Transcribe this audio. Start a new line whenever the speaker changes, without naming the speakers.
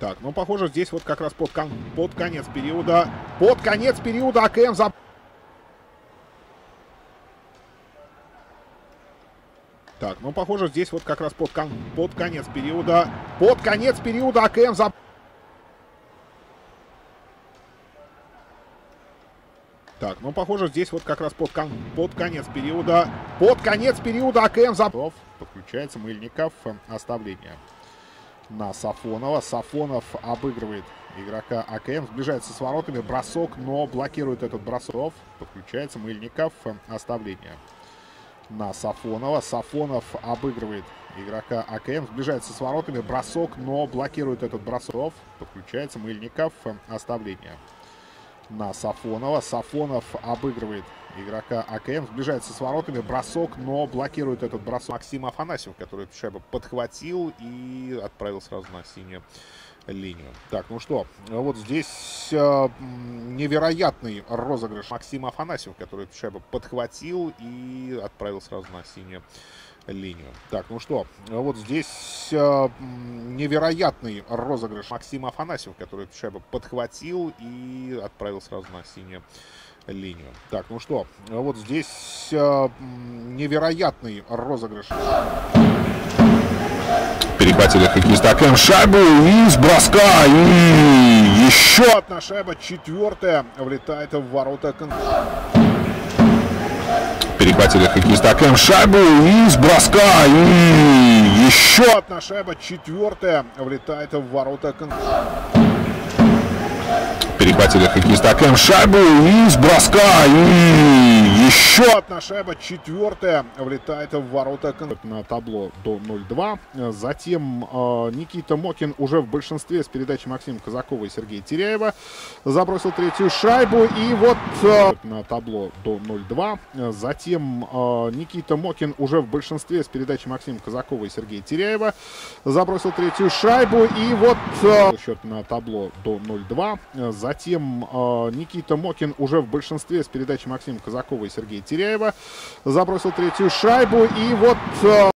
Так, ну, похоже, здесь вот как раз под, кон- под конец периода... Под конец периода АКМ за... Так, ну, похоже, здесь вот как раз под, кон- под конец периода... Под конец периода АКМ за... Так, ну, похоже, здесь вот как раз под, кон- под конец периода... Под конец периода АКМ за... Подключается Мыльников. Оставление на Сафонова. Сафонов обыгрывает игрока АКМ. Сближается с воротами. Бросок, но блокирует этот бросок. Подключается Мыльников. Оставление на Сафонова. Сафонов обыгрывает игрока АКМ. Сближается с воротами. Бросок, но блокирует этот бросок. Подключается Мыльников. Оставление на Сафонова. Сафонов обыгрывает игрока АКМ. Сближается с воротами. Бросок, но блокирует этот бросок. Максим Афанасьев, который эту шайбу подхватил и отправил сразу на синюю линию. Так, ну что, вот здесь э, невероятный розыгрыш Максима Афанасьева, который эту шайбу подхватил и отправил сразу на синюю линию. Так, ну что, вот здесь э, невероятный розыгрыш Максима Афанасьева, который шайбу подхватил и отправил сразу на синюю линию. Так, ну что, вот здесь э, невероятный розыгрыш.
Перехватили хоккеиста АКМ шайбу и с броска, и еще
Одна шайба, четвертая, влетает в ворота
перехватили хоккеиста АКМ шайбу и с броска, и еще
Одна шайба, четвертая, влетает в ворота
перехватили хоккеиста АКМ шайбу и с броска, и еще
Одна шайба, четвертая, влетает в ворота на табло до 0-2. Затем э, Никита Мокин уже в большинстве с передачи Максима Казакова и Сергея Теряева забросил третью шайбу. И вот э, на табло до 0-2. Затем э, Никита Мокин уже в большинстве с передачи Максима Казакова и Сергея Теряева забросил третью шайбу. И вот э, счет на табло до 0-2. Затем э, Никита Мокин уже в большинстве с передачи Максима Казакова и Сергея Теряева забросил третью шайбу. И вот э,